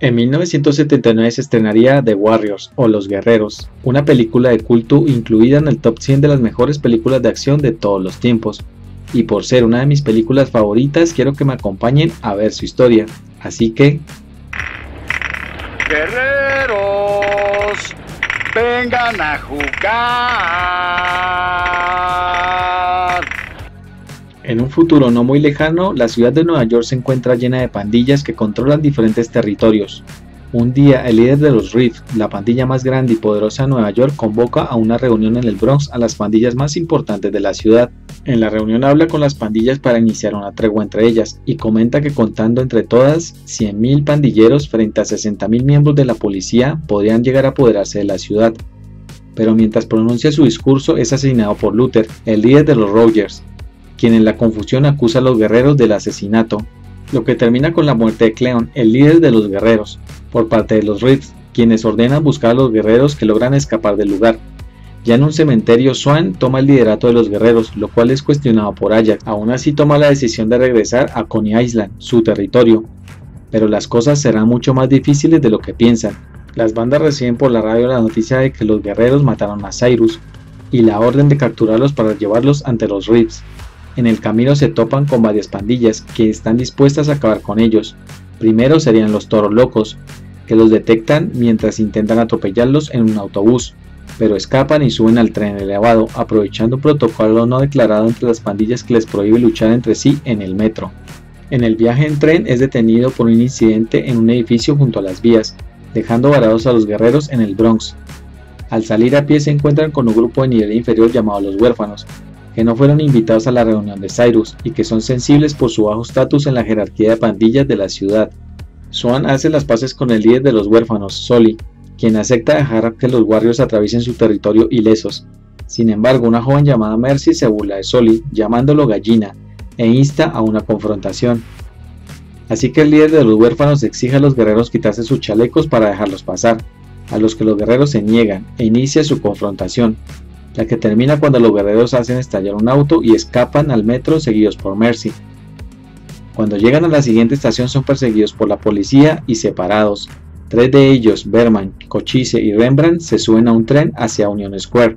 En 1979 se estrenaría The Warriors o Los Guerreros, una película de culto incluida en el top 100 de las mejores películas de acción de todos los tiempos. Y por ser una de mis películas favoritas, quiero que me acompañen a ver su historia. Así que... Guerreros, vengan a jugar. Un futuro no muy lejano, la ciudad de Nueva York se encuentra llena de pandillas que controlan diferentes territorios. Un día, el líder de los Reef, la pandilla más grande y poderosa de Nueva York, convoca a una reunión en el Bronx a las pandillas más importantes de la ciudad. En la reunión habla con las pandillas para iniciar una tregua entre ellas y comenta que contando entre todas 100.000 pandilleros frente a 60.000 miembros de la policía podrían llegar a apoderarse de la ciudad. Pero mientras pronuncia su discurso es asesinado por Luther, el líder de los Rogers, quien en la confusión acusa a los guerreros del asesinato, lo que termina con la muerte de Cleon, el líder de los guerreros, por parte de los Reeds, quienes ordenan buscar a los guerreros que logran escapar del lugar. Ya en un cementerio, Swan toma el liderato de los guerreros, lo cual es cuestionado por Ajax. Aún así toma la decisión de regresar a Coney Island, su territorio. Pero las cosas serán mucho más difíciles de lo que piensan. Las bandas reciben por la radio la noticia de que los guerreros mataron a Cyrus y la orden de capturarlos para llevarlos ante los Reeves. En el camino se topan con varias pandillas que están dispuestas a acabar con ellos. Primero serían los toros locos, que los detectan mientras intentan atropellarlos en un autobús, pero escapan y suben al tren elevado, aprovechando un protocolo no declarado entre las pandillas que les prohíbe luchar entre sí en el metro. En el viaje en tren es detenido por un incidente en un edificio junto a las vías, dejando varados a los guerreros en el Bronx. Al salir a pie se encuentran con un grupo de nivel inferior llamado los huérfanos, que no fueron invitados a la reunión de Cyrus y que son sensibles por su bajo estatus en la jerarquía de pandillas de la ciudad. Swan hace las paces con el líder de los huérfanos, Soli, quien acepta dejar que los Warriors atraviesen su territorio ilesos. Sin embargo, una joven llamada Mercy se burla de Soli, llamándolo gallina, e insta a una confrontación. Así que el líder de los huérfanos exige a los guerreros quitarse sus chalecos para dejarlos pasar, a los que los guerreros se niegan e inicia su confrontación, la que termina cuando los guerreros hacen estallar un auto y escapan al metro seguidos por Mercy. Cuando llegan a la siguiente estación son perseguidos por la policía y separados. Tres de ellos, Berman, Cochise y Rembrandt, se suben a un tren hacia Union Square,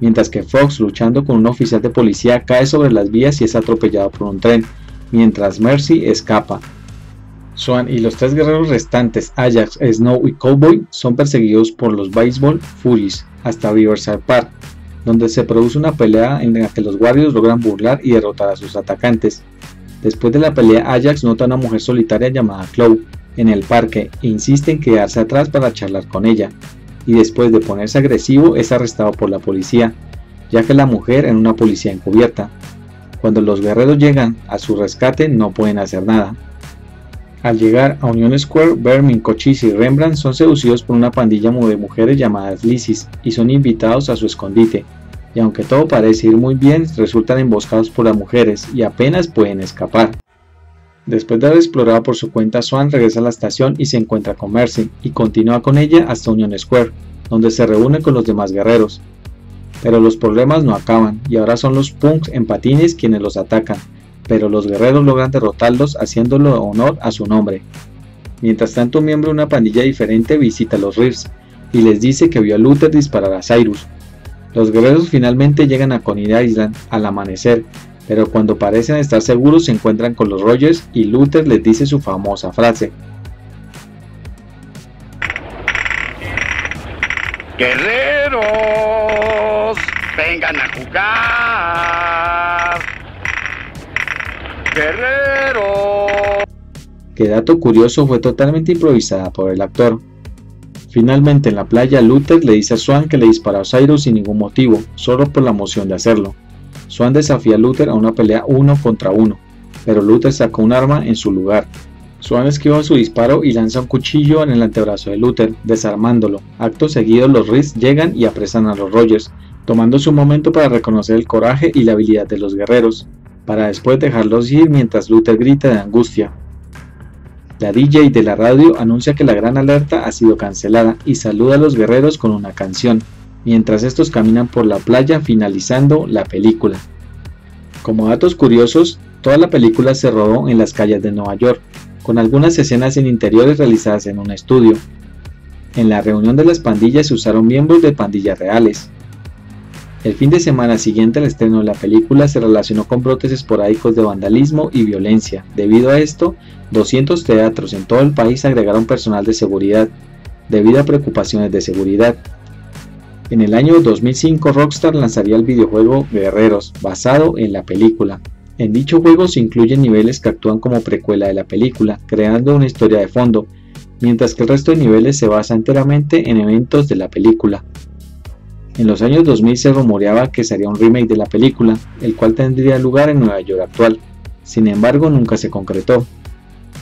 mientras que Fox, luchando con un oficial de policía, cae sobre las vías y es atropellado por un tren, mientras Mercy escapa. Swan y los tres guerreros restantes, Ajax, Snow y Cowboy, son perseguidos por los Baseball Furies hasta Riverside Park, donde se produce una pelea en la que los Warriors logran burlar y derrotar a sus atacantes. Después de la pelea, Ajax nota a una mujer solitaria llamada Chloe en el parque e insiste en quedarse atrás para charlar con ella, y después de ponerse agresivo es arrestado por la policía, ya que la mujer era una policía encubierta. Cuando los guerreros llegan a su rescate no pueden hacer nada. Al llegar a Union Square, Bermin, Cochise y Rembrandt son seducidos por una pandilla de mujeres llamadas Lysis y son invitados a su escondite, y aunque todo parece ir muy bien, resultan emboscados por las mujeres y apenas pueden escapar. Después de haber explorado por su cuenta, Swan regresa a la estación y se encuentra con Mercy, y continúa con ella hasta Union Square, donde se reúne con los demás guerreros. Pero los problemas no acaban, y ahora son los punks en patines quienes los atacan, pero los guerreros logran derrotarlos haciéndolo honor a su nombre. Mientras tanto, un miembro de una pandilla diferente visita los Reefs y les dice que vio a Luther disparar a Cyrus. Los guerreros finalmente llegan a Coney Island al amanecer, pero cuando parecen estar seguros se encuentran con los Rogers y Luther les dice su famosa frase. Guerreros, vengan a jugar. Guerrero. Que dato curioso fue totalmente improvisada por el actor. Finalmente en la playa Luther le dice a Swan que le disparó a Cyrus sin ningún motivo, solo por la emoción de hacerlo. Swan desafía a Luther a una pelea uno contra uno, pero Luther sacó un arma en su lugar. Swan esquiva su disparo y lanza un cuchillo en el antebrazo de Luther, desarmándolo. Acto seguido los Riz llegan y apresan a los Rogers, tomándose un momento para reconocer el coraje y la habilidad de los guerreros para después dejarlos ir mientras Luther grita de angustia. La DJ de la radio anuncia que la gran alerta ha sido cancelada y saluda a los guerreros con una canción, mientras estos caminan por la playa finalizando la película. Como datos curiosos, toda la película se rodó en las calles de Nueva York, con algunas escenas en interiores realizadas en un estudio. En la reunión de las pandillas se usaron miembros de pandillas reales. El fin de semana siguiente al estreno de la película se relacionó con brotes esporádicos de vandalismo y violencia. Debido a esto, 200 teatros en todo el país agregaron personal de seguridad, debido a preocupaciones de seguridad. En el año 2005 Rockstar lanzaría el videojuego Guerreros, basado en la película. En dicho juego se incluyen niveles que actúan como precuela de la película, creando una historia de fondo, mientras que el resto de niveles se basa enteramente en eventos de la película. En los años 2000 se rumoreaba que sería un remake de la película, el cual tendría lugar en Nueva York actual. Sin embargo, nunca se concretó.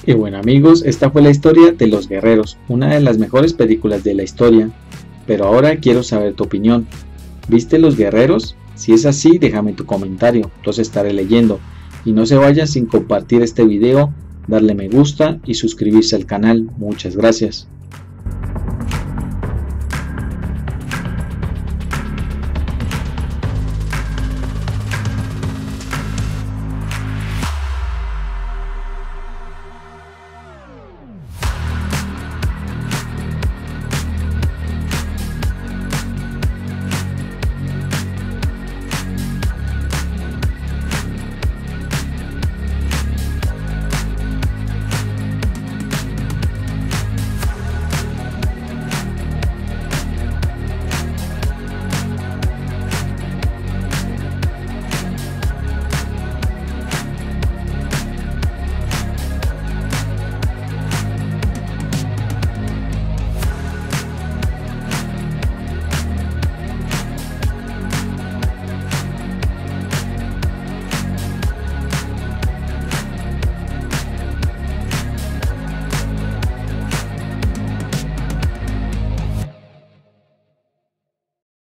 Y bueno amigos, esta fue la historia de Los Guerreros, una de las mejores películas de la historia, pero ahora quiero saber tu opinión. ¿Viste Los Guerreros? Si es así, déjame tu comentario, los estaré leyendo. Y no se vayan sin compartir este video, darle me gusta y suscribirse al canal. Muchas gracias.